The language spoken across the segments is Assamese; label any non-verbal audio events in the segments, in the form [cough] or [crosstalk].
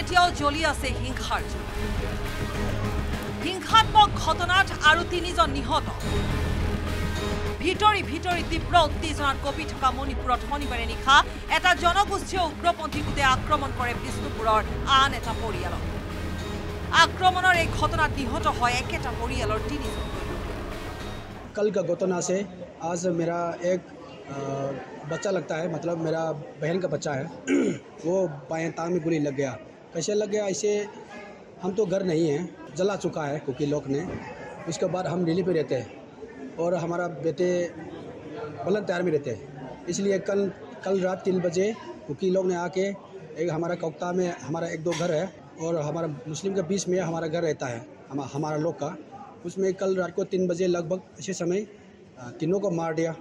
এতিয়াও জ্বলি আছে হিংসাৰ জুই হিংসাত্মক ঘটনাত আৰু তিনিজন নিহত ভিতৰি ভিতৰি তীব্ৰ উত্তেজনাত কঁপি থকা মণিপুৰত শনিবাৰে নিশা এটা জনগোষ্ঠীয় উগ্ৰপন্থী গোটে আক্ৰমণ কৰে বিষ্ণুপুৰৰ আন এটা পৰিয়ালক আক্ৰমণৰ এই ঘটনাত নিহত হয় একেটা পৰিয়ালৰ তিনিজন कल का घटना से आज मेरा एक अ, बच्चा लगता है मतलब मेरा बहन का बच्चा है [clears throat] वो बाएँ टांग में गोली लग गया। कैसे लग गया? ऐसे हम तो घर नहीं हैं जला चुका है कुकी लोग ने। उसके बाद हम दिल्ली पे रहते हैं और हमारा बेटे बुलंद तैयार में रहते हैं। इसलिए कल कल रात तीन बजे कुकी लोग ने आके एक हमारा कोकता में हमारा एक दो घर है और हमारा मुस्लिम के बीच में हमारा घर रहता है हम, हमारा लोग का। उसमें कल रात को तीन बजे लगभग इसी समय तीनों को मार दिया।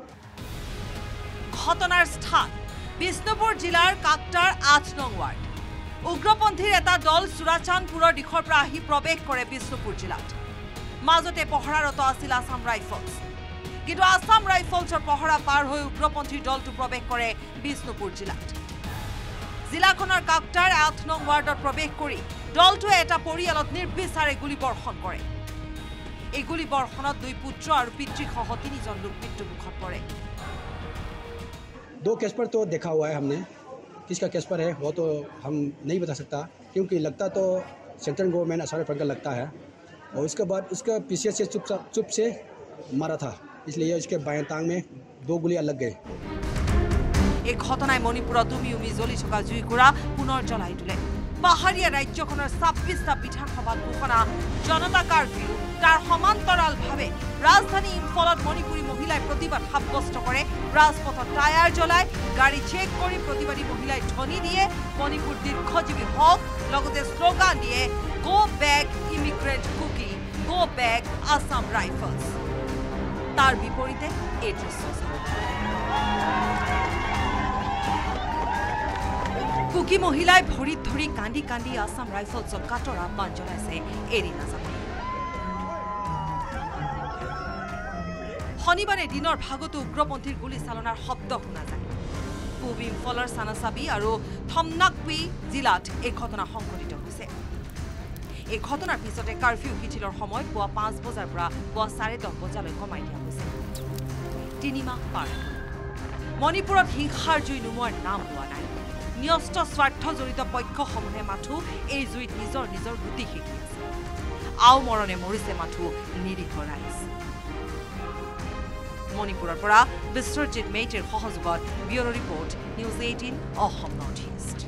ঘটনাৰ স্থান বিষ্ণুপুৰ জিলাৰ কাকটাৰ আঠ নং ৱাৰ্ড উগ্ৰপন্থীৰ এটা দল চুৰাচান্দপুৰৰ দিশৰ পৰা আহি প্ৰৱেশ কৰে বিষ্ণুপুৰ জিলাত। মাজতে পহৰাৰত আছিল আছাম ৰাইফলছ। কিন্তু আছাম ৰাইফলছৰ পহৰা পাৰ হৈ উগ্ৰপন্থীৰ দলটো প্ৰৱেশ কৰে বিষ্ণুপুৰ জিলাত। জিলাখনৰ কাকটাৰ আঠ নং ৱাৰ্ডত প্ৰৱেশ কৰি দলটোৱে এটা পৰিয়ালত নিৰ্বিচাৰে গুলীবৰ্ষণ কৰে। এই গুলীবৰ্ষণত দুই পুত্ৰ আৰু পিতৃসহ তিনিজন লোক মৃত্যুমুখত পৰে। दो केस पर तो देखा हुआ है हमने किसका केस पर है वो तो हम नहीं बता सकता क्योंकि लगता तो सेंट्रल गवर्नमेंट असर फंड का लगता है और उसके बाद उसका पीछे से चुप चुप से मारा था इसलिए उसके बाएं टांग में दो गोलियां लग गए এই ঘটনাই মণিপুৰত উমি উমি জ্বলি থকা জুইকুৰা পুনৰ জ্বলাই তোলে পাহাৰীয়া ৰাজ্যখনৰ ছাব্বিছটা বিধানসভাত ঘোষণা জনতা কাৰফিউ তাৰ সমান্তৰালভাৱে ৰাজধানী ইম্ফলত মণিপুৰী মহিলাই প্ৰতিবাদ সাব্যস্ত কৰে। ৰাজপথত টায়াৰ জ্বলাই গাড়ী চেক কৰি প্ৰতিবাদী মহিলাই ধ্বনি দিয়ে মণিপুৰ দীৰ্ঘজীৱী হওক লগতে শ্লোগান দিয়ে গ' বেক ইমিগ্ৰেণ্ট কুকি গ' বেক আছাম ৰাইফলছ তাৰ বিপৰীতে এই দৃশ্য কুকি মহিলাই ভৰিত ধৰি কান্দি কান্দি আছাম ৰাইফলছক কাটৰ আহ্বান জনাইছে এৰি নাযাব। শনিবাৰে দিনৰ ভাগতো উগ্ৰপন্থীৰ গুলীচালনাৰ শব্দ শুনা যায়। পূব ইম্ফলৰ চানাচাবি আৰু থমনাকপি জিলাত এই ঘটনা সংঘটিত হৈছে। এই ঘটনাৰ পিছতে কাৰফিউ শিথিলৰ সময় পুৱা পাঁচ বজাৰ পৰা পুৱা চাৰে দহ বজালৈ কমাই দিয়া হৈছে। তিনিমাহ পাৰ। মণিপুৰত হিংসাৰ জুই নুমোৱাৰ নাম লোৱা নাই। ন্যস্ত স্বাৰ্থজড়িত পক্ষসমূহে মাথো এই জুইত নিজৰ নিজৰ গুটি সেকি আছে। আও মৰণে মৰিছে মাথো নিৰীহ ৰাইজ। মণিপুৰৰ পৰা বিশ্বজিৎ মেইটিৰ সহযোগত bureau' report News Eighteen Assam North East.